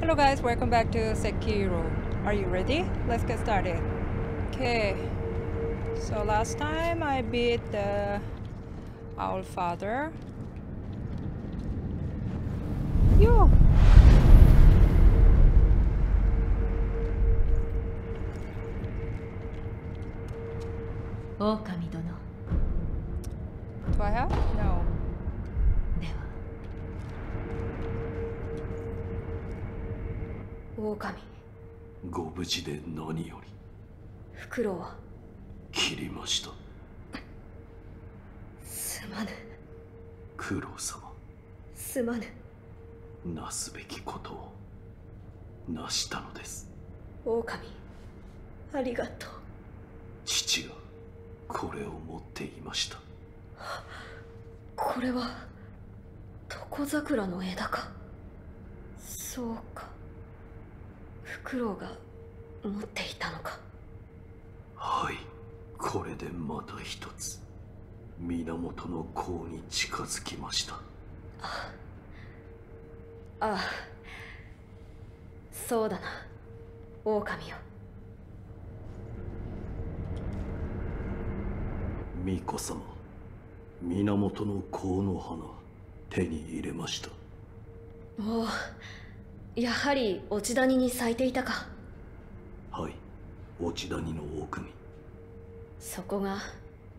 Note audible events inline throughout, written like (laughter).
Hello guys, welcome back to Sekiro. Are you ready? Let's get started. Okay. So last time I beat the Owl Father. Yo! 狼殿 Do I have? 狼。ご無事で何より。フクロウは切りました。すまぬ。九郎様。すまぬ。なすべきことを。なしたのです。狼。ありがとう。父が。これを持っていました。これは。床桜の枝か。そうかフクロウが持っていたのか。はいこれでまた一つ。源の甲に近づきました。ああそうだな。狼よ。巫女様源の甲の花手に入れました。おおやはり落ち谷に咲いていたか。はい。落ち谷の奥に。そこが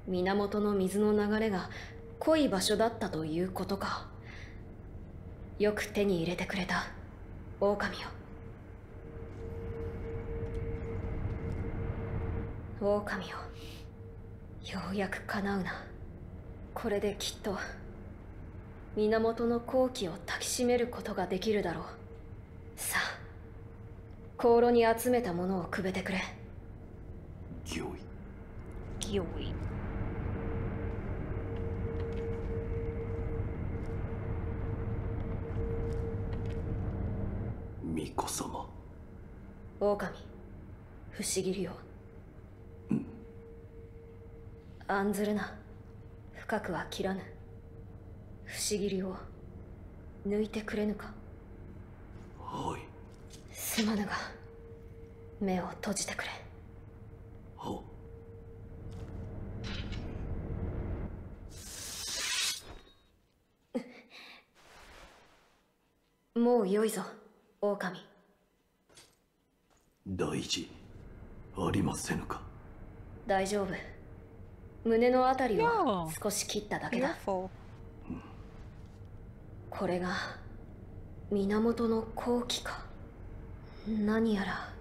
源の水の流れが濃い場所だったということか。よく手に入れてくれた狼よ。狼よ。ようやく叶うな。これできっと源の好機を抱きしめることができるだろうさあ香炉に集めたものをくべてくれ。御意。Kiwi. 巫女様。狼不思議よ案ずるな。深くは切らぬ。不思議を抜いてくれぬか。はいすまぬが目を閉じてくれ。はもう良いぞ狼。大事。ありませぬか。大丈夫。胸のあたりを.少し切っただけだ.これが源の好機か何やら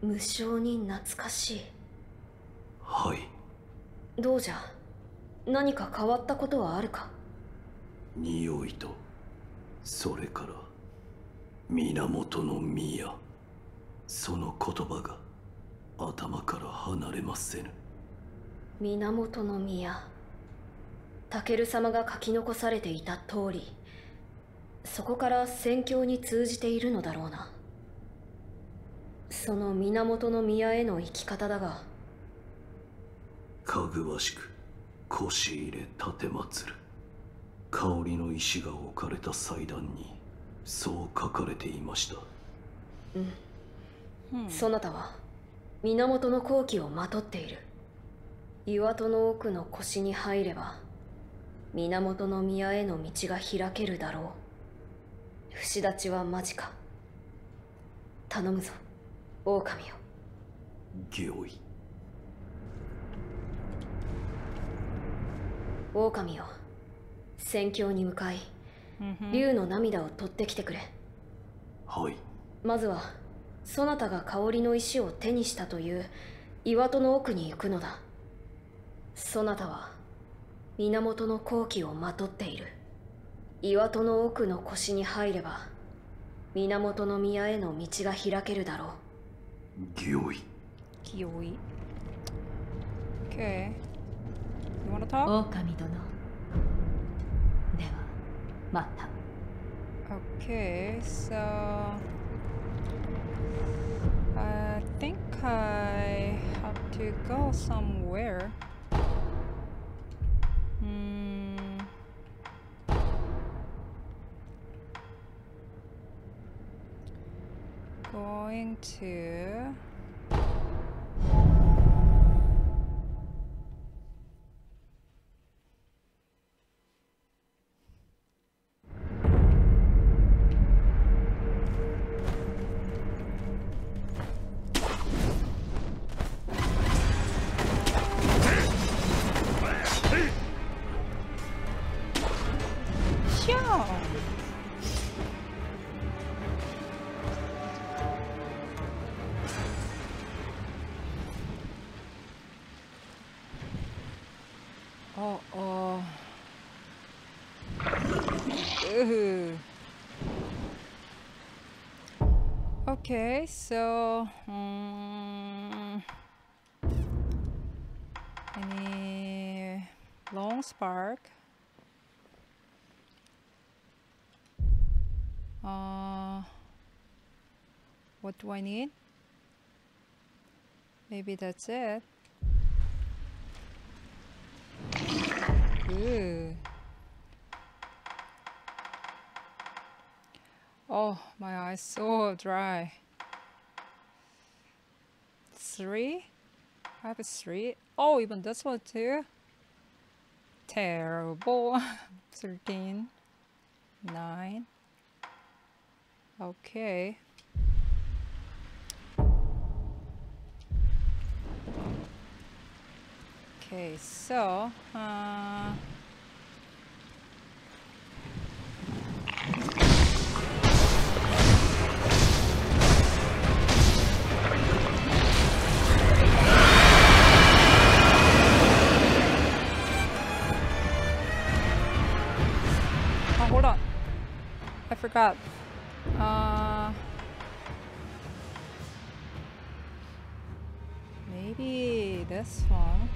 無性に懐かしい。はい。どうじゃ？何か変わったことはあるか？匂いとそれから源の宮。その言葉が頭から離れませぬ。源宮。タケル様が書き残されていた通り。そこから宣教に通じているのだろうなその源宮への生き方だが。かぐわしく腰入れ立てまつる。香りの石が置かれた祭壇にそう書かれていました。Hmm. そなたは源の好機をまとっている。岩戸の奥の腰に入れば源の宮への道が開けるだろう。節立ちは間近。頼むぞ狼よ御意。狼よ宣教に向かい Mhm. 竜の涙を取ってきてくれ。はい。まずはそなたが香りの石を手にしたという岩戸の奥に行くのだ。そなたは源の好機をまとっている。岩戸の奥の腰に入れば源の宮への道が開けるだろう Gioi. Gioi. Okay. You want to talk? Okami dono. Dewa, mata. Okay, so I think I have to go somewhere. Hmm. Going to Okay, so mm, any long spark? Uh, what do I need? Maybe that's it. Ooh. Oh, my eyes so dry. Three? I have a three. Oh, even this one too. Terrible. (laughs) Thirteen. Nine. Okay. Okay, so, uh, forgot. Uh, maybe this one.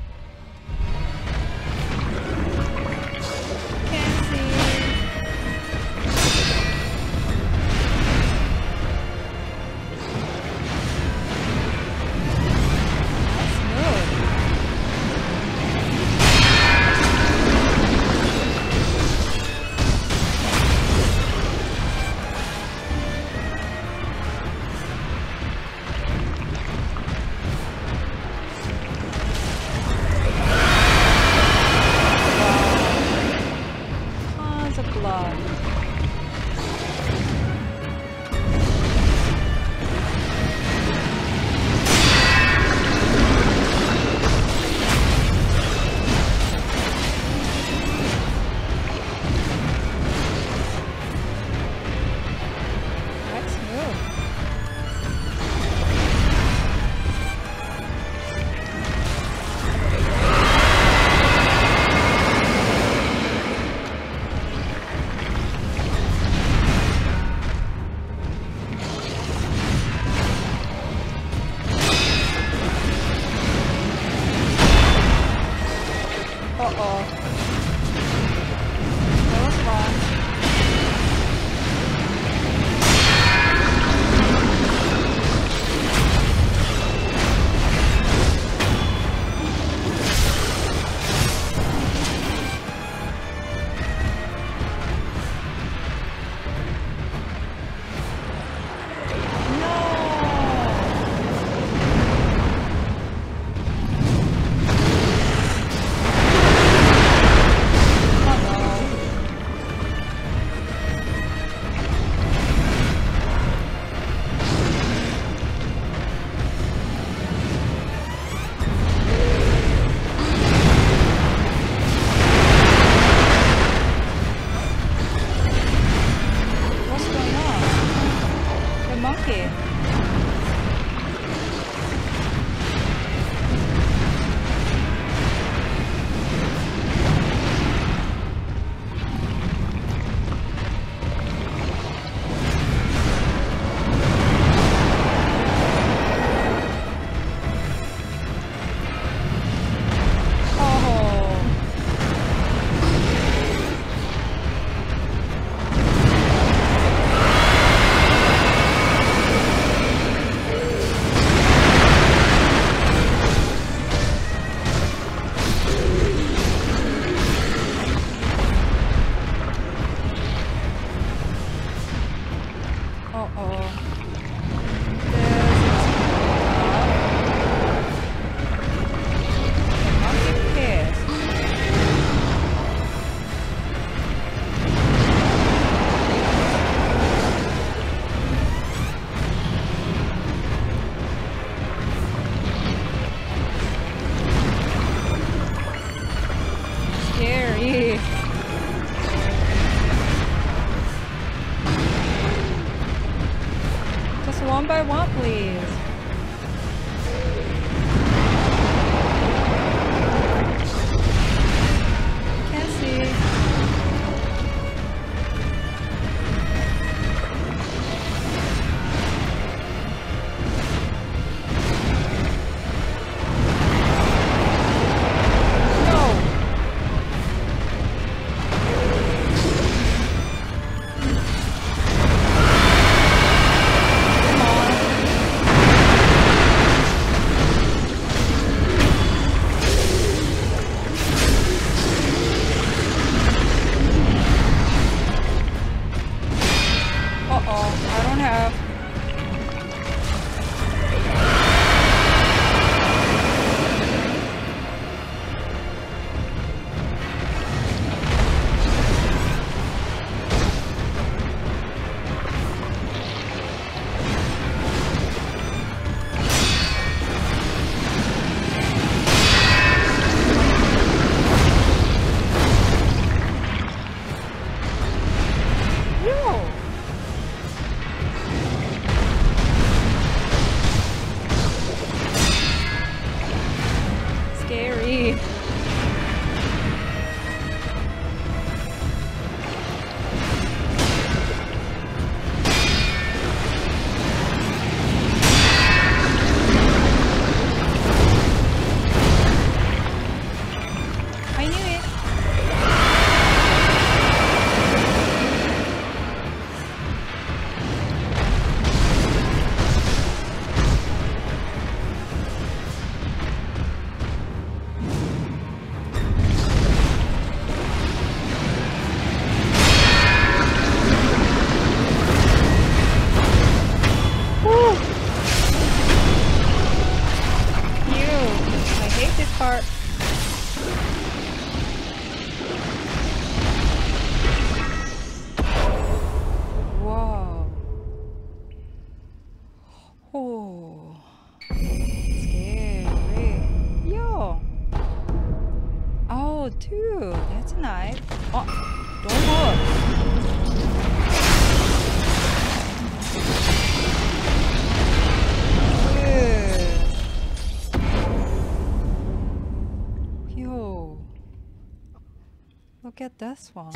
Look at this one.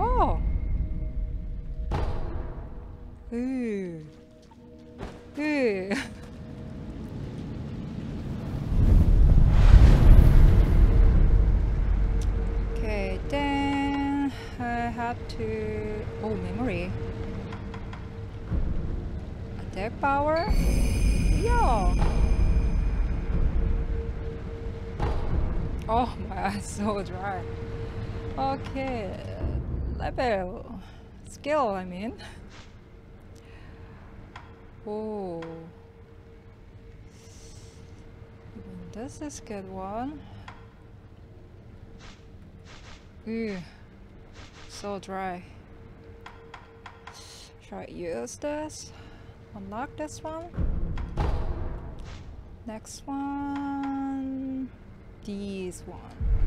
Oh. Ooh. Ooh. (laughs) Okay, then I have to. Oh, memory. Attack power? Yo! Oh, (laughs) my eyes so dry. Okay, level. Skill, I mean. Oh. This is good one. Ew. So dry. Should I use this? Unlock this one? Next one. This one.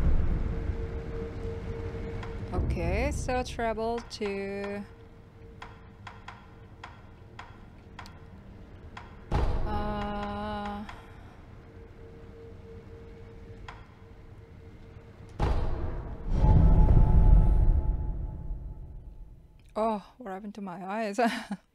Okay, so travel to uh Oh, what happened to my eyes? (laughs)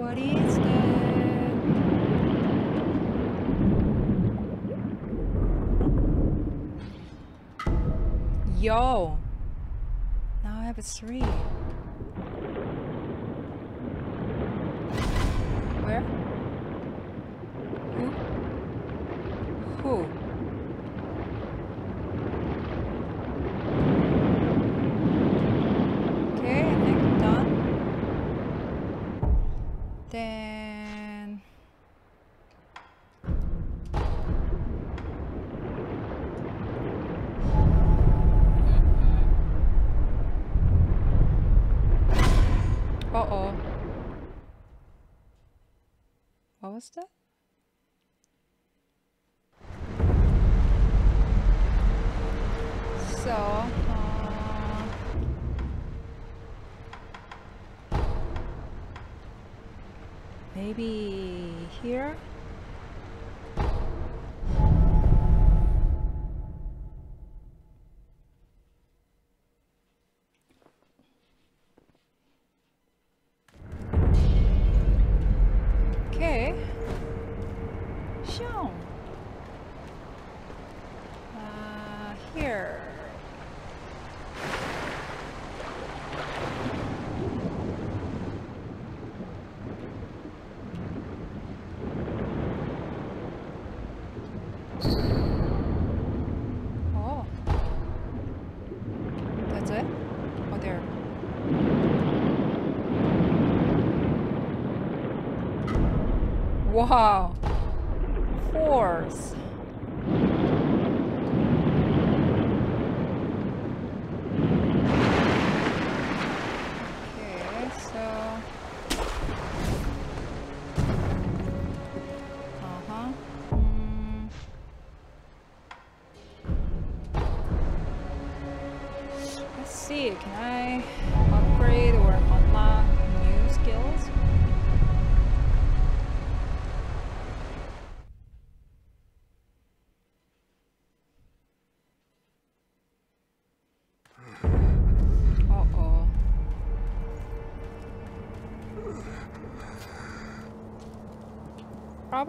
What is that? Yo. Now I have a three. Where? Who? Who? Okay, I think I'm done. Then Uh oh. What Wow. Fours. Okay, so. Uh huh. Mm. Let's see, can I upgrade or unlock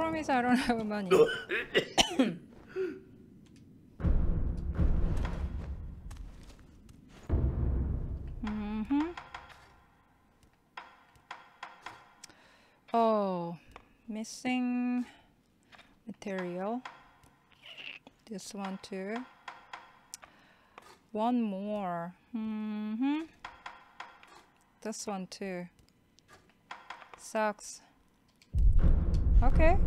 Problem is I don't have money. mm-hmm. Oh, missing material. This one too. One more. Mm-hmm. This one too. Sucks. Okay.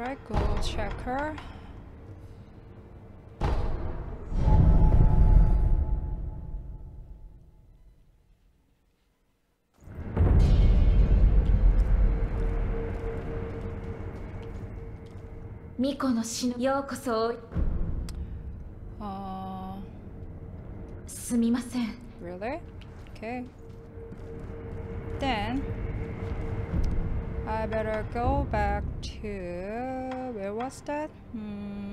try Google Checker. Miko no Shino, yokoso. Uh, Sumimasen. Really? Okay. Then I better go back to. Where was that? Hmm.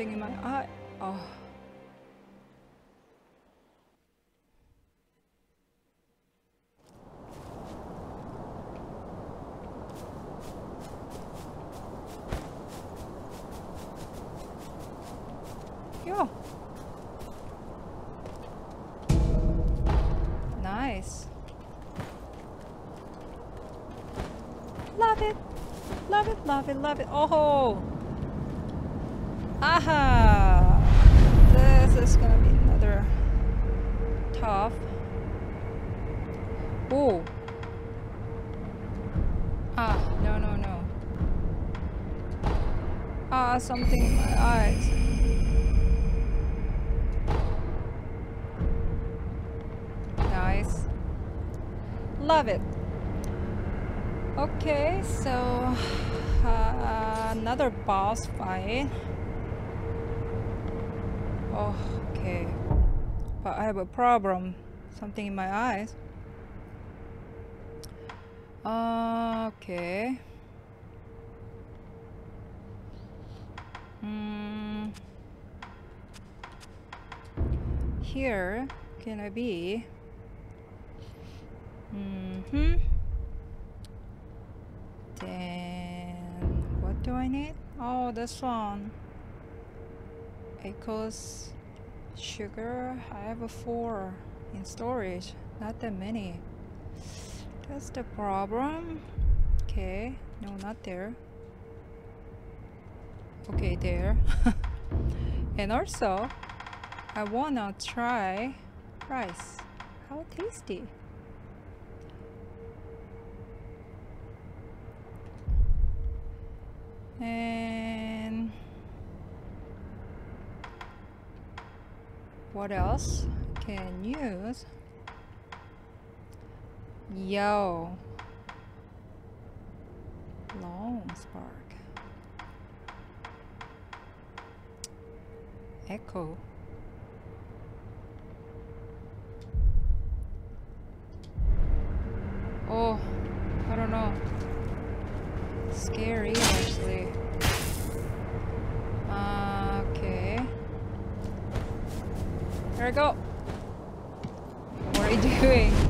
Something in my eye. Oh. Yo. Nice. Love it. Love it, love it, love it. Oh. Aha. This is gonna be another tough. Oh. Ah, no, no, no. Ah, something in my eyes. Nice. Love it. Okay, so uh, another boss fight. Oh, okay. But I have a problem. Something in my eyes. Uh, okay. Hmm. Here, can I be? Mm-hmm. Then what do I need? Oh, this one. Ako's sugar. I have four in storage. Not that many. That's the problem. Okay. No, not there. Okay, there. (laughs) and also, I wanna try rice. How tasty. And what else can use? Yo. Long spark. Echo. Oh, I don't know. Scary actually. Uh, okay. There I go. What are you doing?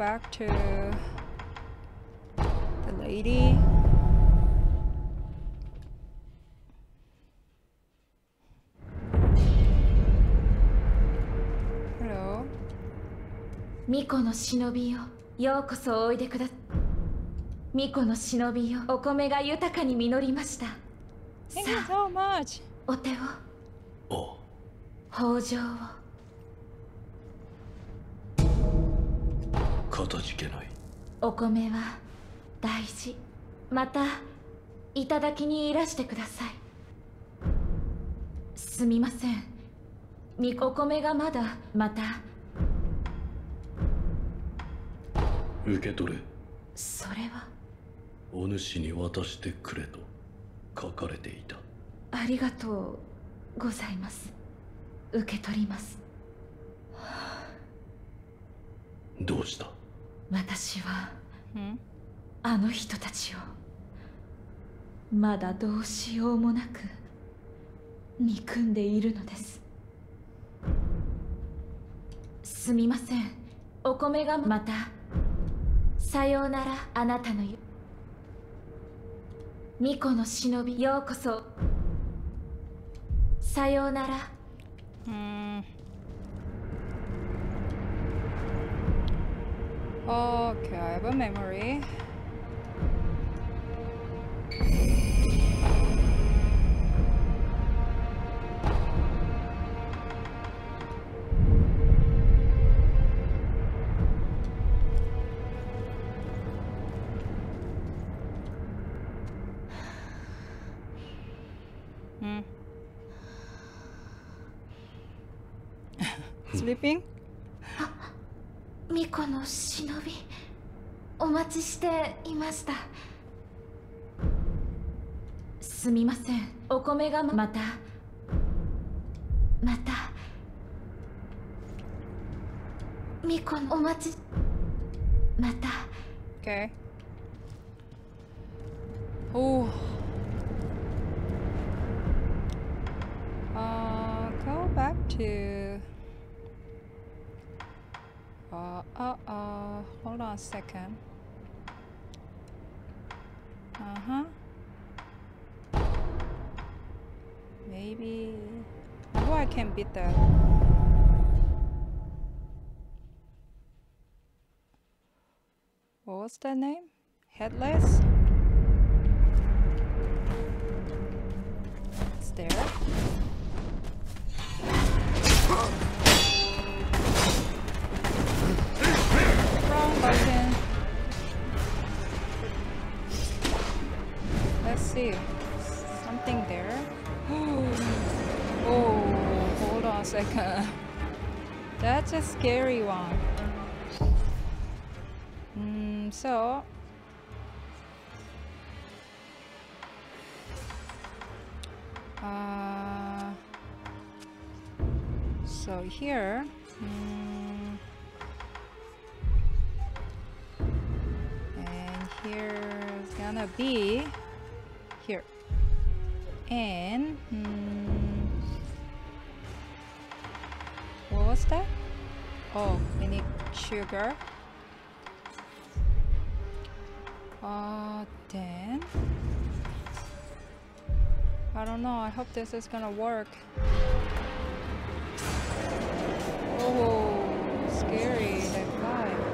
Back to the lady? Hello? の忍びよようこそおいでくだ巫女の忍びよお米が豊かに実りました Thank you さあ so much. お手をあ北条をかたじけない。お米は大事。またいただきにいらしてください。すみません。みお米がまだまた。受け取れ。それは。お主に渡してくれと書かれていた。ありがとうございます。受け取ります。どうした？私は Hmm? あの人たちをまだどうしようもなく憎んでいるのですすみませんお米がまたさようならあなたのゆ巫女の忍びようこそさようなら Hmm. Okay, I have a memory. Hmm. Sleeping? の忍びお待ちしていましたすみませんお米がままたまた巫女のお待ちまた Okay. Oh. Uh, go back to. Uh, uh, uh, hold on a second. Uh huh. Maybe. How I can beat that? What was that name? Headless? It's there. Button. Let's see. Something there. (gasps) oh, hold on a second. That's a scary one. Mm, so uh, so here mm, here's gonna be here and mm, what was that oh we need sugar uh, then I don't know. I hope this is gonna work. Oh, scary that guy.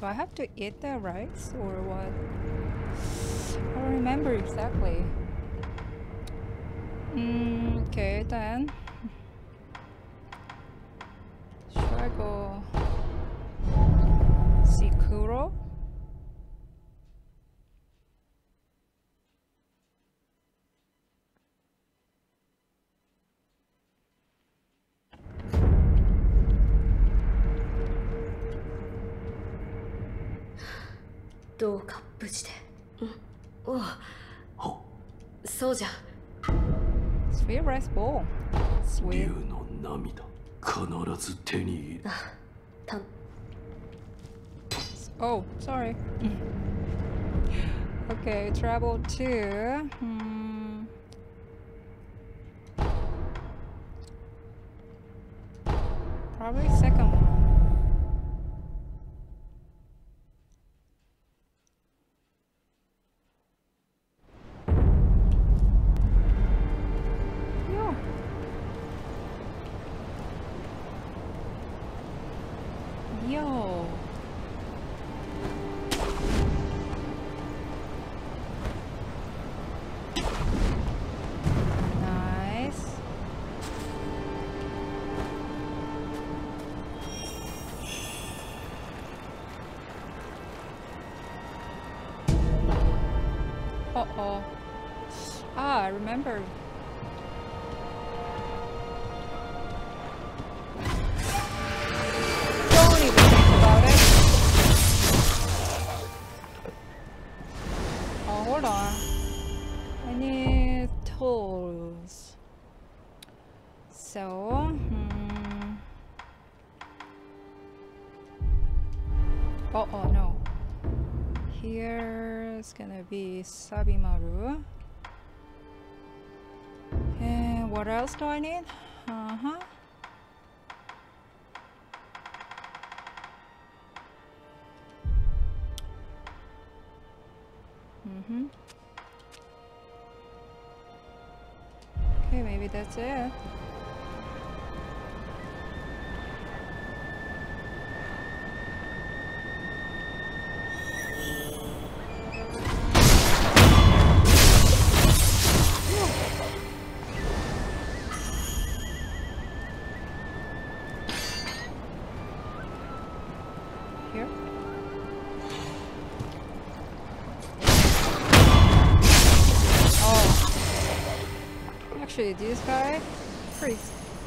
Do I have to eat the rice or what? I don't remember exactly. Mm, okay, then. Should I go see どうか無事でうんおうはそうじゃ Sweet rice bowl. 竜 Sweet. の涙必ず手に入れた Oh, sorry. okay, travel to. Hmm. Probably second Here's gonna be Sabimaru. And what else do I need? Uh huh. Mm-hmm. Okay, maybe that's it. Actually, this guy pretty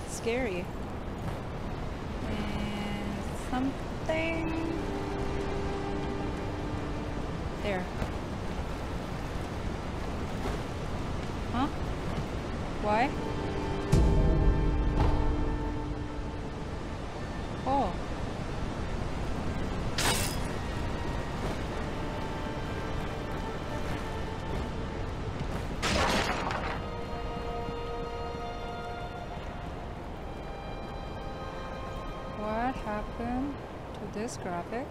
scary. This graphics?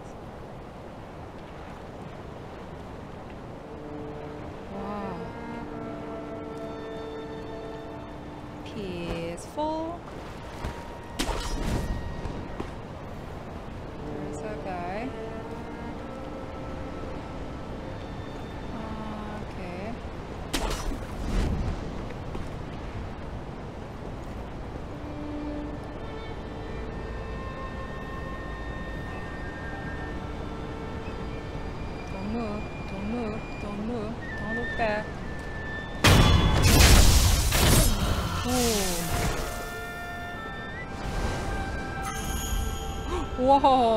Whoa.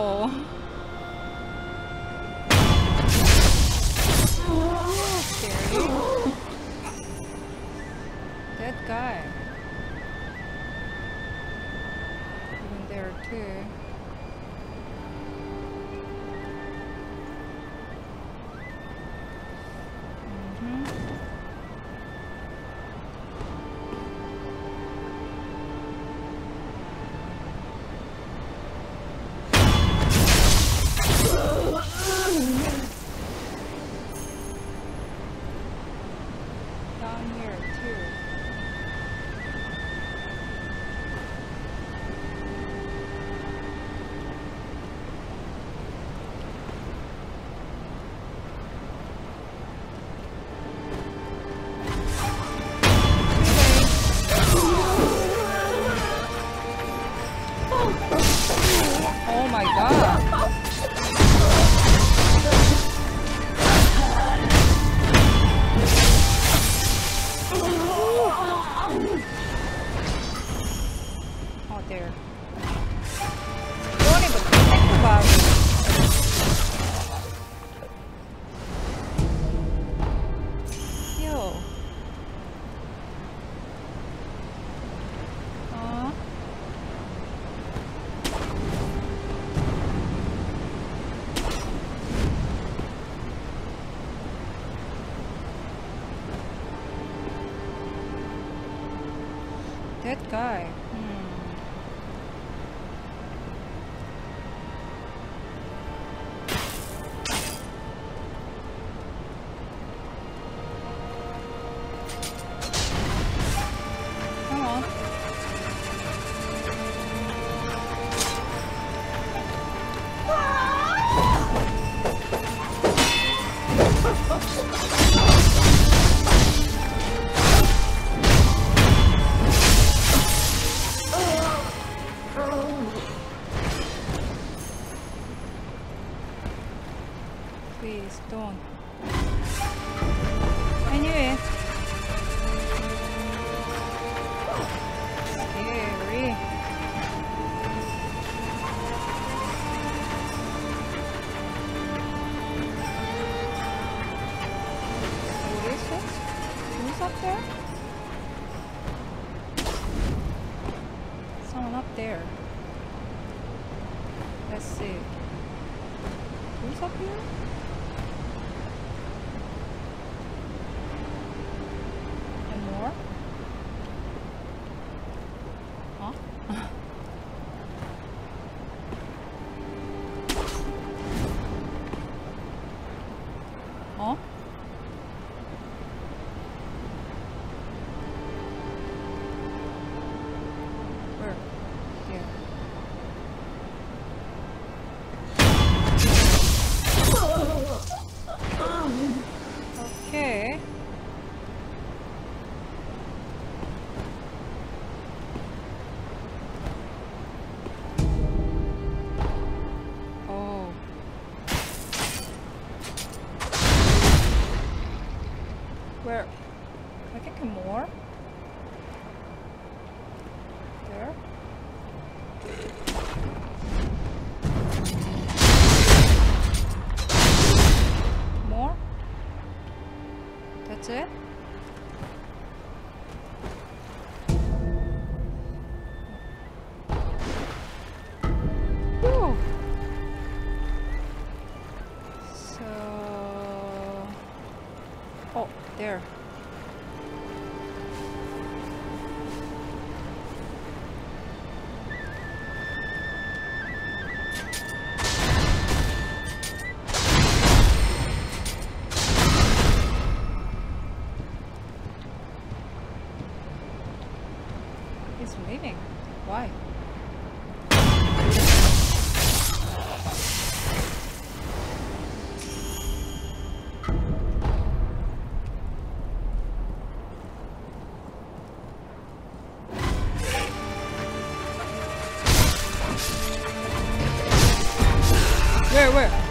Where, where? scary.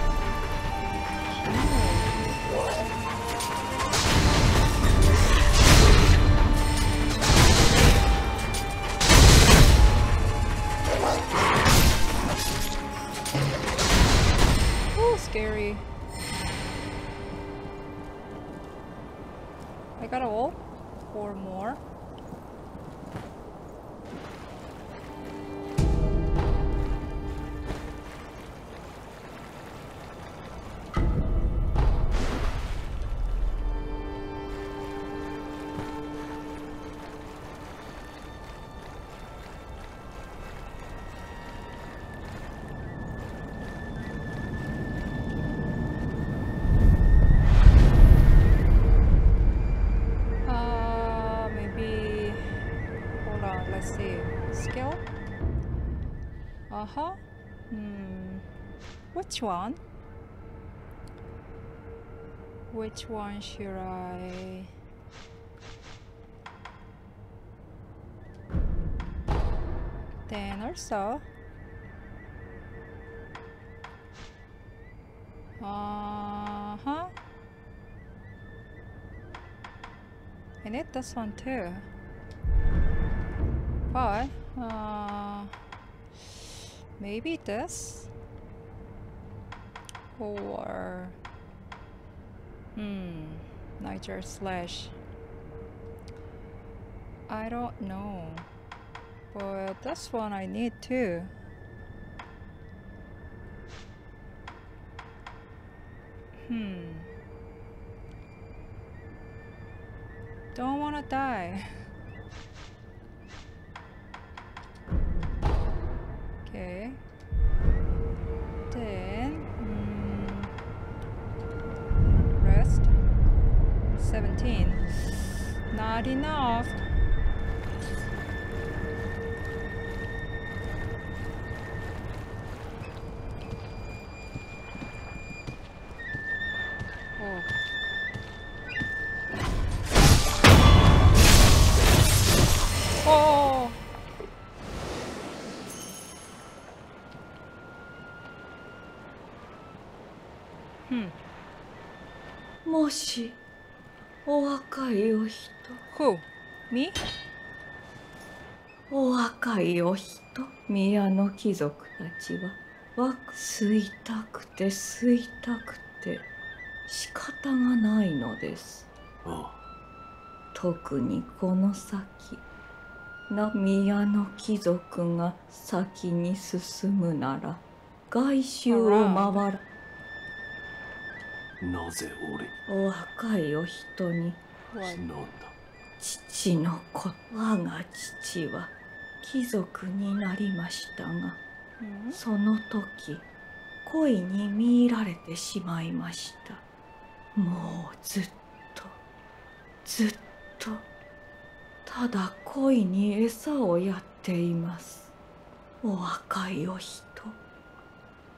Which one? Which one should I. Then also. Uh huh. I need this one too. But, uh, maybe this? Or, hmm, Nightjar Slash. I don't know. But this one I need too. Hmm. Don't wanna die. (laughs) okay. 17. Not enough. Oh. Oh. Hmm. もしお若いお人。Who? Me? お若いお人。宮の貴族たちは。わ吸いたくて吸いたくて。仕方がないのです。あ特にこの先。な宮の貴族が先に進むなら外周を回らあなぜ俺お若いお人に。父の子。我が父は貴族になりましたがうん？その時恋に見入られてしまいました。もうずっと。ずっと。ただ恋に餌をやっています。お若いお人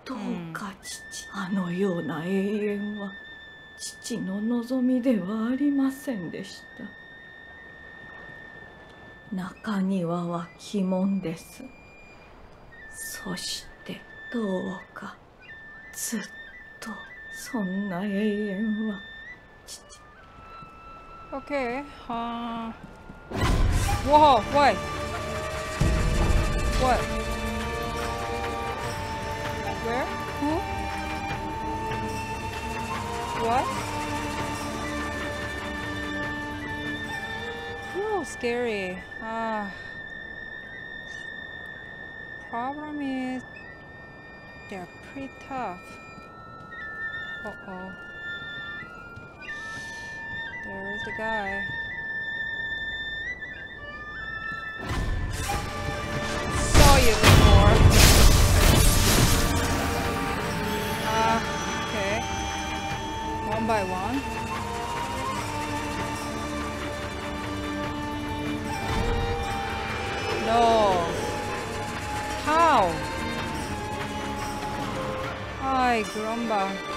どうか父、あのような永遠は父の望みではありませんでした中庭は鬼門ですそしてどうかずっとそんな永遠は父 Okay. Uh. Whoa! What? What? Where? Who? What? Ooh, scary. Ah. Problem is, they're pretty tough. Uh oh. There's the guy. Saw you before. One by one. No. How? Hi, Grumba.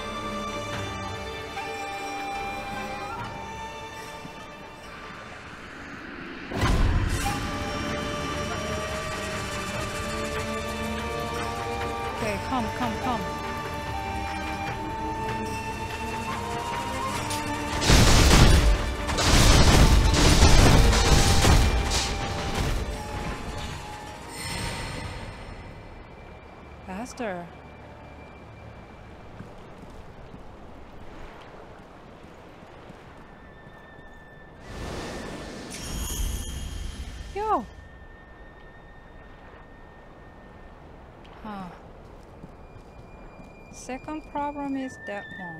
problem is that one.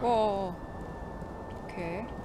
어. 어. 이렇게.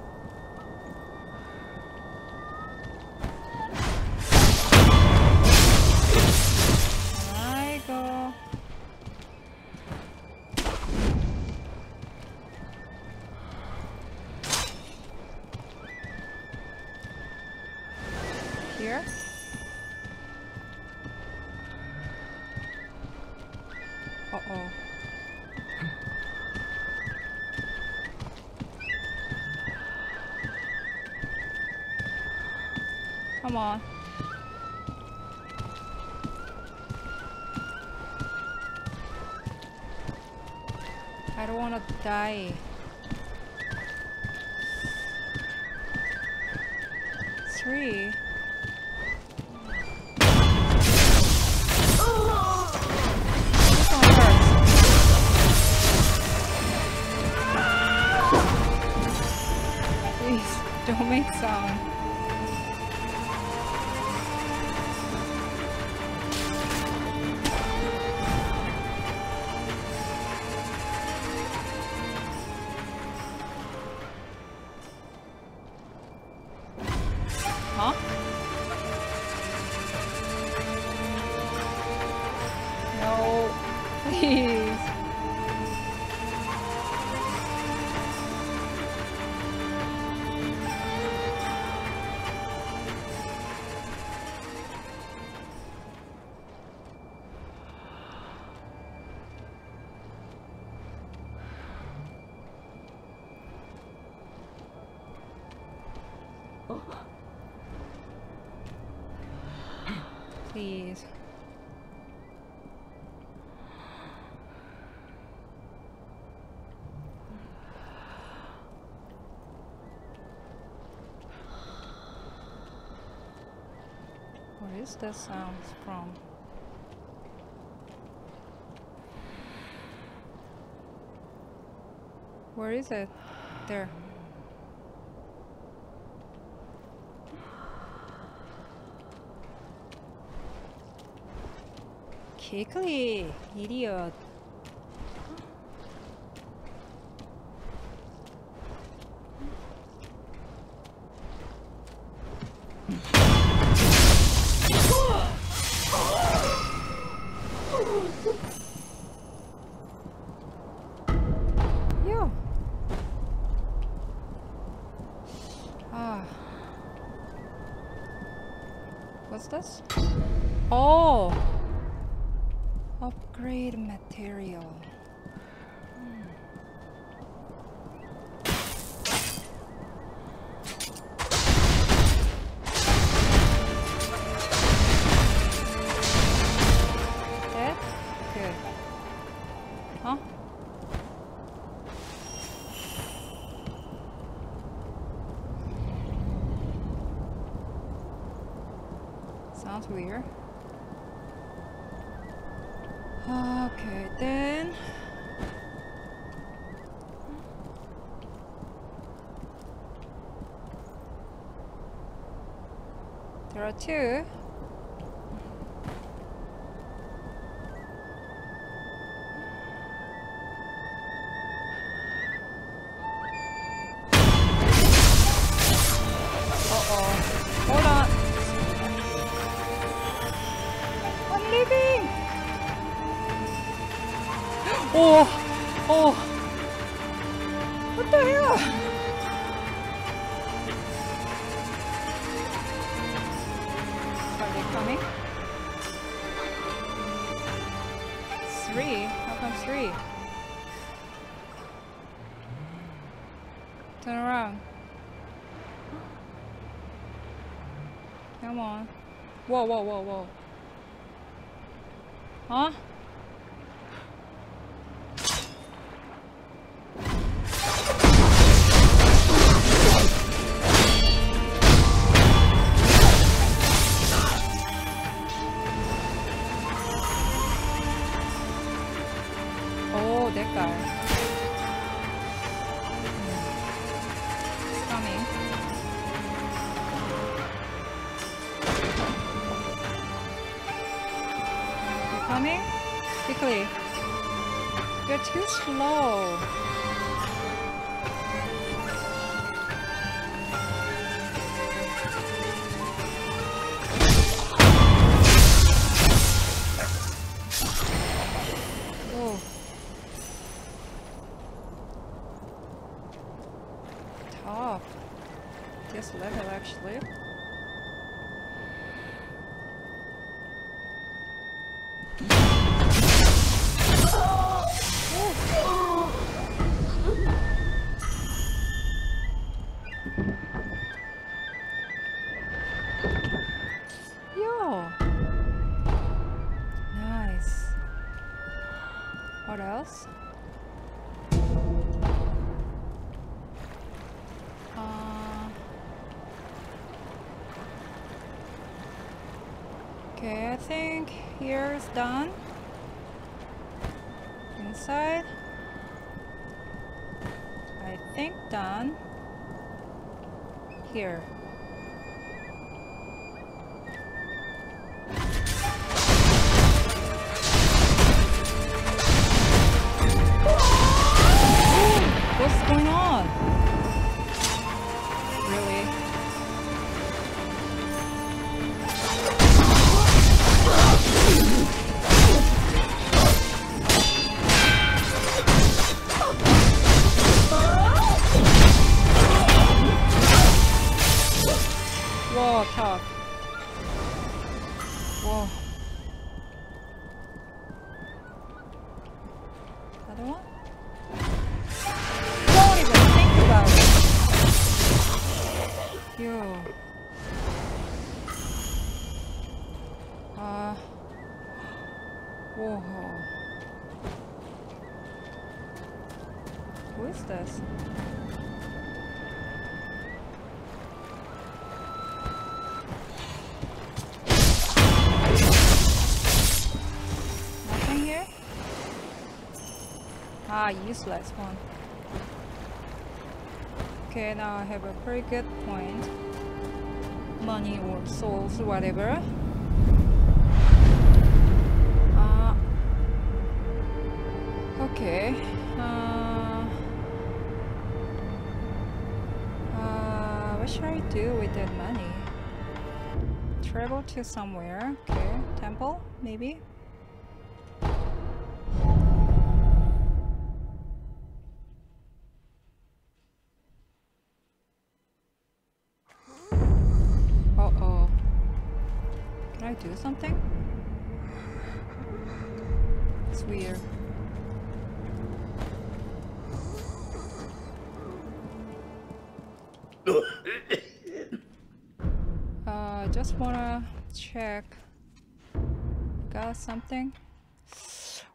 Bye. Where is that sound from? Where is it? There. Kikli, idiot. Okay, then... There are two. Come on. Whoa, whoa, whoa, whoa. 哈 here is done. Inside. I think done. Here. Ah, useless one. Okay, now I have a pretty good point. Money or souls, whatever. Uh, okay. Uh, uh, what should I do with that money? Travel to somewhere. Okay, temple, maybe. Do something? It's weird. Uh, just wanna check. Got something?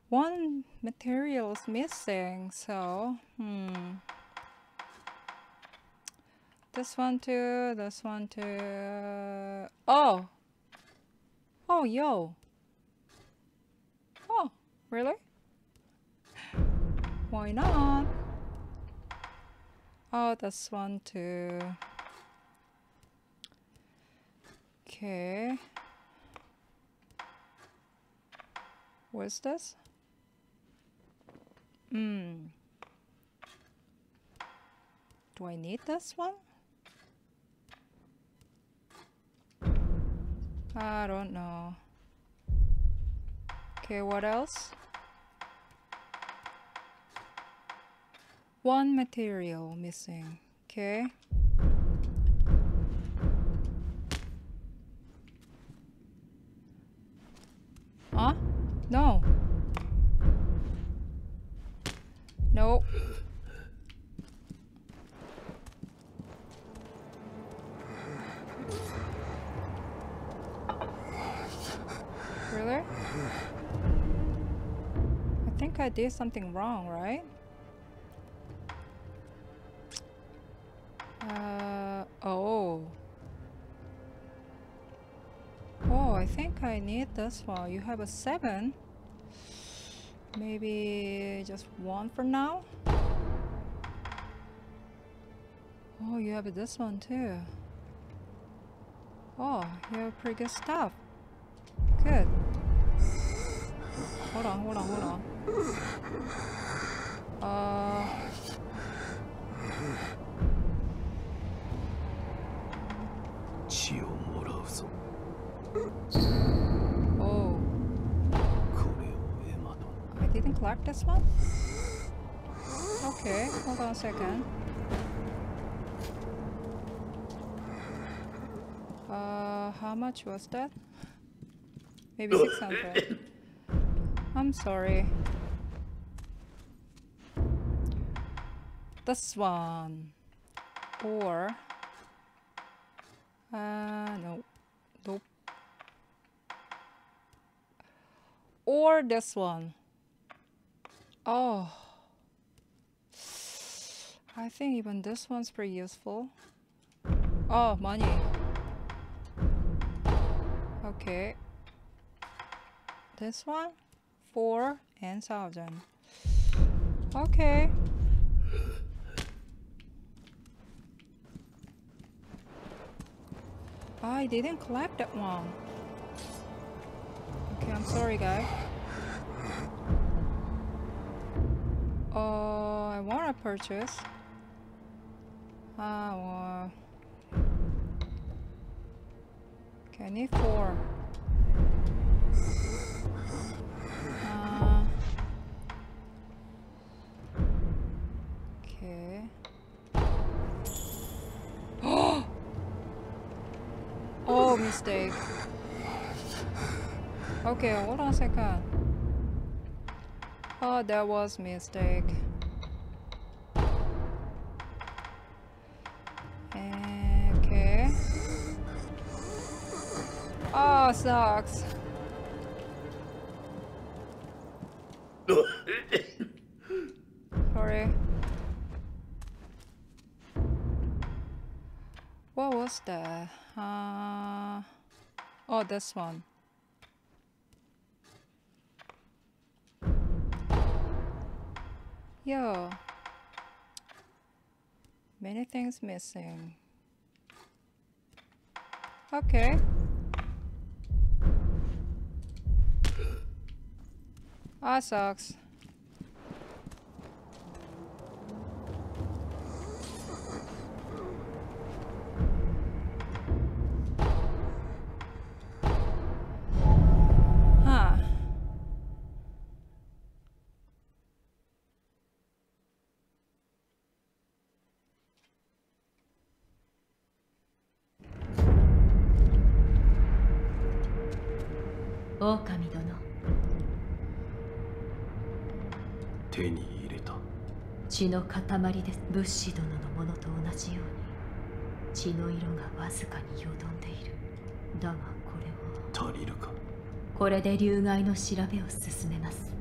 One material is missing, so hmm. This one too, this one too. Oh! Oh, yo! Oh, really? Why not? Oh, this one too. Okay. What's this? Hmm. Do I need this one? I don't know. Okay, what else? One material missing. Okay. I did something wrong, right? Uh, oh. Oh, I think I need this one. You have a seven. Maybe just one for now? Oh, you have this one too. Oh, you have pretty good stuff. Good. Hold on, hold on, hold on. Oh. I didn't clap this one? Okay, hold on a second. Uh, how much was that? Maybe 600. (laughs) I'm sorry. This one. Or. Uh, no. Nope. Or this one. Oh. I think even this one's pretty useful. Oh, money. Okay. This one? Four and thousand. Okay. I didn't collect that one. Okay, I'm sorry, guys. Oh, I want to purchase. Ah, well. Okay, I need four. Uh, okay. oh, mistake. Okay, hold on a second. Oh, that was mistake. Okay. Oh, sucks. Sorry. What was that? Uh, oh, this one. Yo. Many things missing. Okay. Ah, sucks. 血の塊です。物資殿のものと同じように。血の色がわずかによどんでいる。だがこれは足りるか？これで流害の調べを進めます。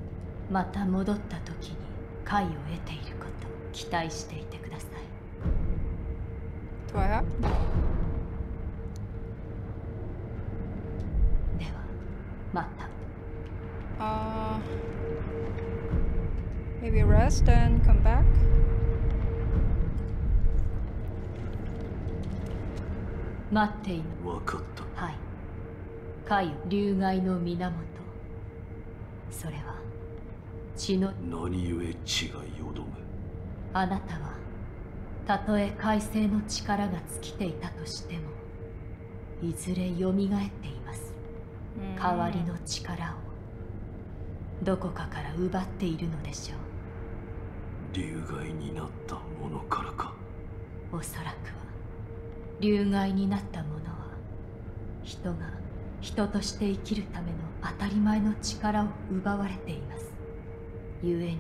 また戻った時に解を得ていること期待していてください。have? ではまた Maybe rest and come back? Mattei. Wakatta. Hai. Kai, Ryugai no minamoto. Sore wa. Chi no. Nani yue chi ga yodomu. Anata wa. たとえ改正の力が尽きていたとしてもいずれよみがえっています代わりの力をどこかから奪っているのでしょう流害になったものからか。おそらくは流害になった者は人が人として生きるための当たり前の力を奪われています。故に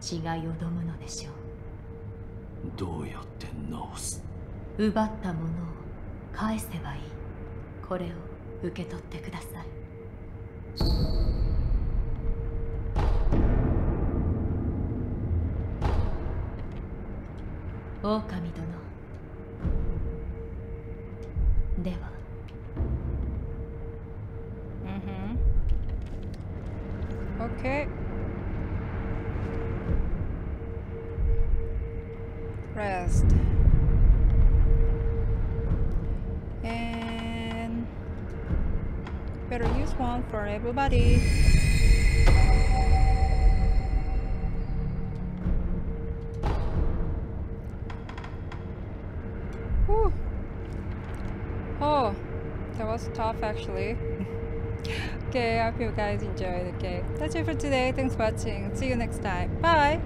血がよどむのでしょう。どうやって直す？奪ったものを返せばいい。これを受け取ってください 狼殿では Mm-hmm. Okay. Rest. And better use one for everybody. Actually. (laughs) okay, I hope you guys enjoyed. Okay, that's it for today. Thanks for watching. See you next time. Bye.